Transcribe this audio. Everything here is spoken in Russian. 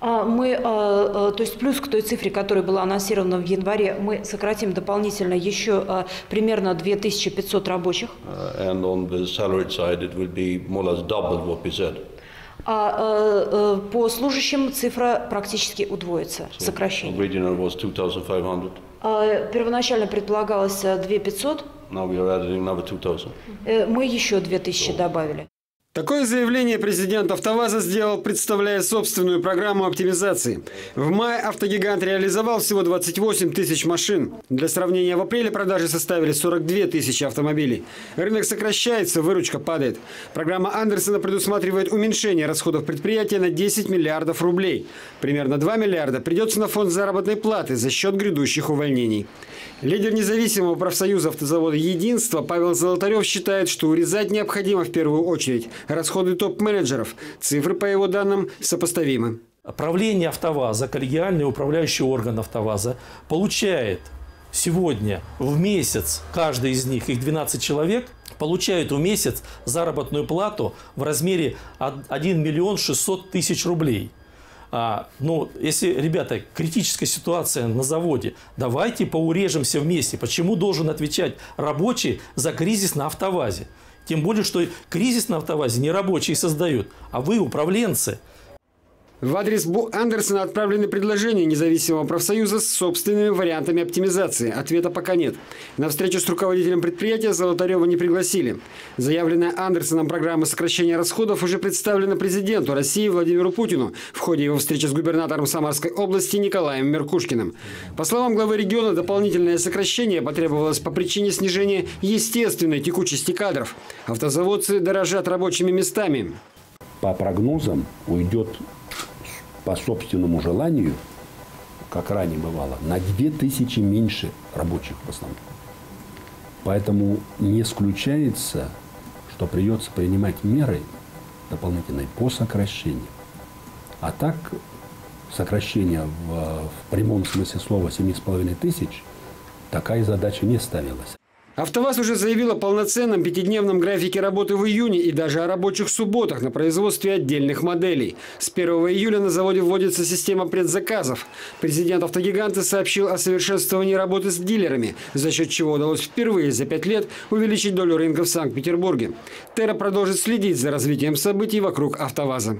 Мы, а, а, то есть плюс к той цифре, которая была анонсирована в январе, мы сократим дополнительно еще а, примерно 2500 рабочих. Uh, and on the salaried side, it will be more or less double what we said. А а, а, по служащим цифра практически удвоится, сокращение. Original was 2,500. А, Первоначально предполагалось а, 2500, Now we are adding another 2,000. э, мы еще 2000 добавили. Такое заявление президент «АвтоВАЗа» сделал, представляя собственную программу оптимизации. В мае «Автогигант» реализовал всего 28 тысяч машин. Для сравнения, в апреле продажи составили 42 тысячи автомобилей. Рынок сокращается, выручка падает. Программа Андерсона предусматривает уменьшение расходов предприятия на 10 миллиардов рублей. Примерно 2 миллиарда придется на фонд заработной платы за счет грядущих увольнений. Лидер независимого профсоюза автозавода «Единство» Павел Золотарев считает, что урезать необходимо в первую очередь расходы топ-менеджеров. Цифры, по его данным, сопоставимы. Правление АвтоВАЗа, коллегиальный управляющий орган АвтоВАЗа, получает сегодня в месяц, каждый из них, их 12 человек, получают в месяц заработную плату в размере 1 миллион 600 тысяч рублей. А, ну, если, ребята, критическая ситуация на заводе, давайте поурежемся вместе. Почему должен отвечать рабочий за кризис на автовазе? Тем более, что кризис на автовазе не рабочие создают, а вы управленцы – в адрес Бу Андерсона отправлены предложения независимого профсоюза с собственными вариантами оптимизации. Ответа пока нет. На встречу с руководителем предприятия Золотарева не пригласили. Заявленная Андерсоном программа сокращения расходов уже представлена президенту России Владимиру Путину в ходе его встречи с губернатором Самарской области Николаем Меркушкиным. По словам главы региона, дополнительное сокращение потребовалось по причине снижения естественной текучести кадров. Автозаводцы дорожат рабочими местами. По прогнозам уйдет по собственному желанию, как ранее бывало, на 2000 меньше рабочих в основном. Поэтому не исключается, что придется принимать меры дополнительные по сокращению. А так сокращение в, в прямом смысле слова 7,5 тысяч, такая задача не ставилась. АвтоВАЗ уже заявил о полноценном пятидневном графике работы в июне и даже о рабочих субботах на производстве отдельных моделей. С 1 июля на заводе вводится система предзаказов. Президент «Автогиганта» сообщил о совершенствовании работы с дилерами, за счет чего удалось впервые за пять лет увеличить долю рынка в Санкт-Петербурге. Терра продолжит следить за развитием событий вокруг «АвтоВАЗа».